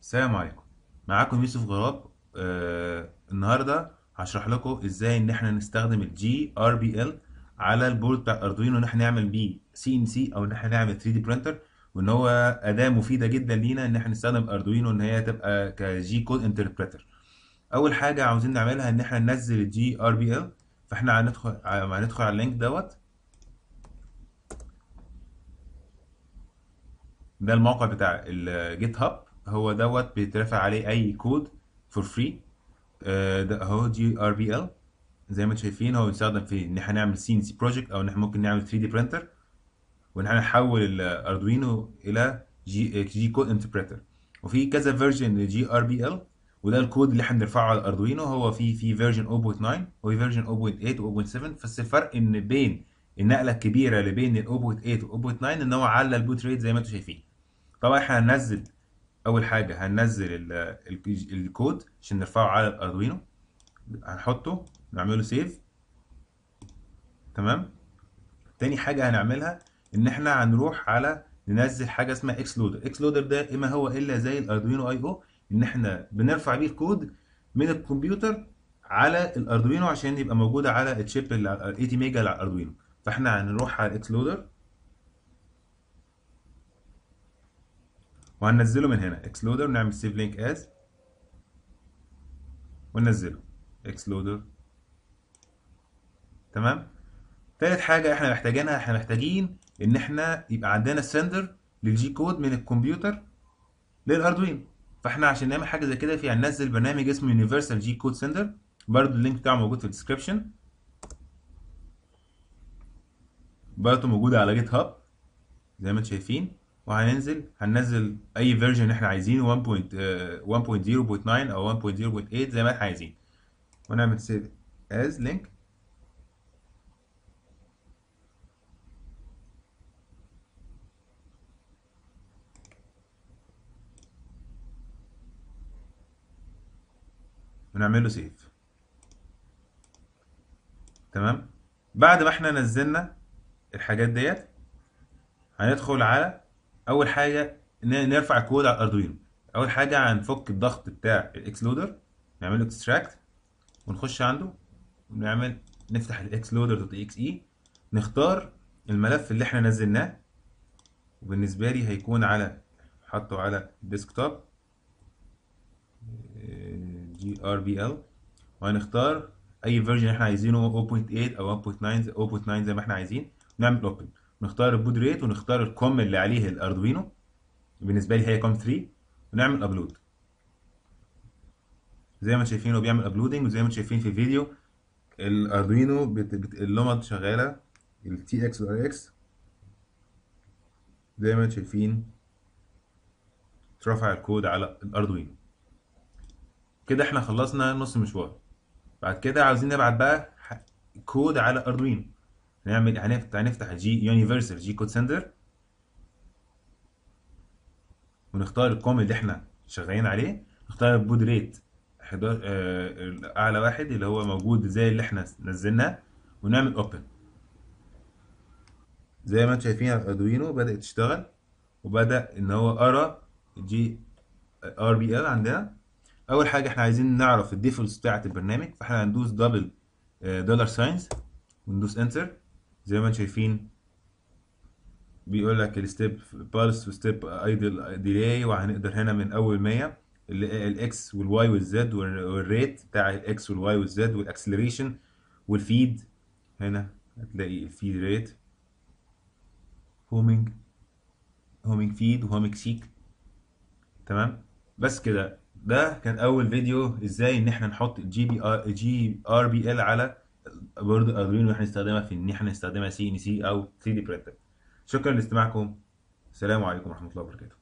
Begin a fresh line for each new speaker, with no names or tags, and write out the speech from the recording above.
السلام عليكم. معاكم يوسف غراب. آه النهارده هشرح لكم إزاي ان إحنا نستخدم ال GRBL على ال board بتاع أردوينو ان إحنا نعمل بيه CNC أو ان إحنا نعمل 3D printer وان هو أداة مفيدة جدا لينا ان إحنا نستخدم أردوينو ان هي تبقى ك G-code interpreter اول حاجة عاوزين نعملها ان إحنا ننزل ال GRBL. فاحنا هندخل هندخل على ال link دوت. ده الموقع بتاع ال GitHub. هو دوت بيترفع عليه أي code for free ده اهو GRBL زي ما أنتم شايفين هو بيستخدم في إن إحنا نعمل CNC project أو إن إحنا ممكن نعمل 3D printer وإن إحنا نحول الاردوينو إلى G G-code interpreter وفي كذا version لل GRBL وده الكود اللي إحنا بنرفعه على الاردوينو هو في في version 0.9 وفي version 0.8 و0.7 بس الفرق إن بين النقلة الكبيرة اللي بين ال 0.8 و 0.9 إن هو على ال baud rate زي ما أنتم شايفين. طبعا إحنا هننزل أول حاجة هننزل ال- ال- الكود عشان نرفعه على الأردوينو. هنحطه نعمله save تمام؟ تاني حاجة هنعملها إن إحنا هنروح على ننزل حاجة اسمها XLoader XLoader ده ما هو إلا زي الأردوينو IDE أو إن إحنا بنرفع بيه الكود من الكمبيوتر على الأردوينو عشان يبقى موجوده على ال chip على 80 ميجا اللي على الأردوينو. فإحنا هنروح على ال XLoader وهننزله من هنا. XLoader نعمل save link as وننزله. XLoader تمام؟ تالت حاجة إحنا محتاجينها إحنا محتاجين ان إحنا يبقى عندنا sender لل G-code من الكمبيوتر للاردوينو فاحنا عشان نعمل حاجة زي كده في هننزل برنامج اسمه Universal G-code Sender برضو ال link بتاعه موجود في ال description برضو موجودة على GitHub زي ما أنتم شايفين. وهننزل هننزل أي version إحنا عايزينه 1.0.9 أو 1.0.8 زي ما إحنا عايزين. ونعمل save as link ونعمل له save تمام؟ بعد ما إحنا نزلنا الحاجات ديت هندخل على أول حاجة نرفع الكود على الاردوينو أول حاجة هنفك الضغط بتاع ال XLoader نعمل له extract ونخش عنده ونعمل نفتح ال XLoader dot exe نختار الملف اللي إحنا نزلناه وبالنسبة لي هيكون على حطه على ال desktop GRBL وهنختار أي version إحنا عايزينه 0.8 أو 1.9 0.9 زي ما إحنا عايزين نعمل open نختار ال baud rate ونختار ال COM اللي عليه الاردوينو بالنسبة لي هي COM 3 ونعمل upload زي ما شايفين هو بيعمل uploading وزي ما شايفين في الفيديو الاردوينو بت... بت... اللمض شغالة ال TX وال RX زي ما شايفين اترفع الكود على الاردوينو كده إحنا خلصنا نص مشوار. بعد كده عاوزين نبعت بقى كود على اردوينو نعمل هنفتح هنفتح ال G Universal G-code Sender ونختار ال COM اللي إحنا شغالين عليه. نختار ال baud rate 11 آه، أعلى واحد اللي هو موجود زي اللي إحنا نزلناه. ونعمل open زي ما أنتم شايفين الاردوينو بدأت تشتغل. وبدأ إن هو قرا ال GRBL عندنا. أول حاجة إحنا عايزين نعرف ال defaults بتاعة البرنامج. فاحنا هندوس double dollar signs وندوس enter زي ما أنتم شايفين بيقول لك ال step pulse و step idle delay وهنقدر هنا من أول 100 الاكس والواي والزد والريت بتاع الاكس والواي والزد والاكسلريشن وال feed هنا هتلاقي ال feed rate homing homing feed و homing seek تمام؟ بس كده. ده كان أول فيديو إزاي إن إحنا نحط جي بي ار جي ار بي ال على برضه اردوينو إحنا نستخدمها في إن إحنا نستخدمها CNC أو 3D printer شكرا لاستماعكم. السلام عليكم ورحمة الله وبركاته.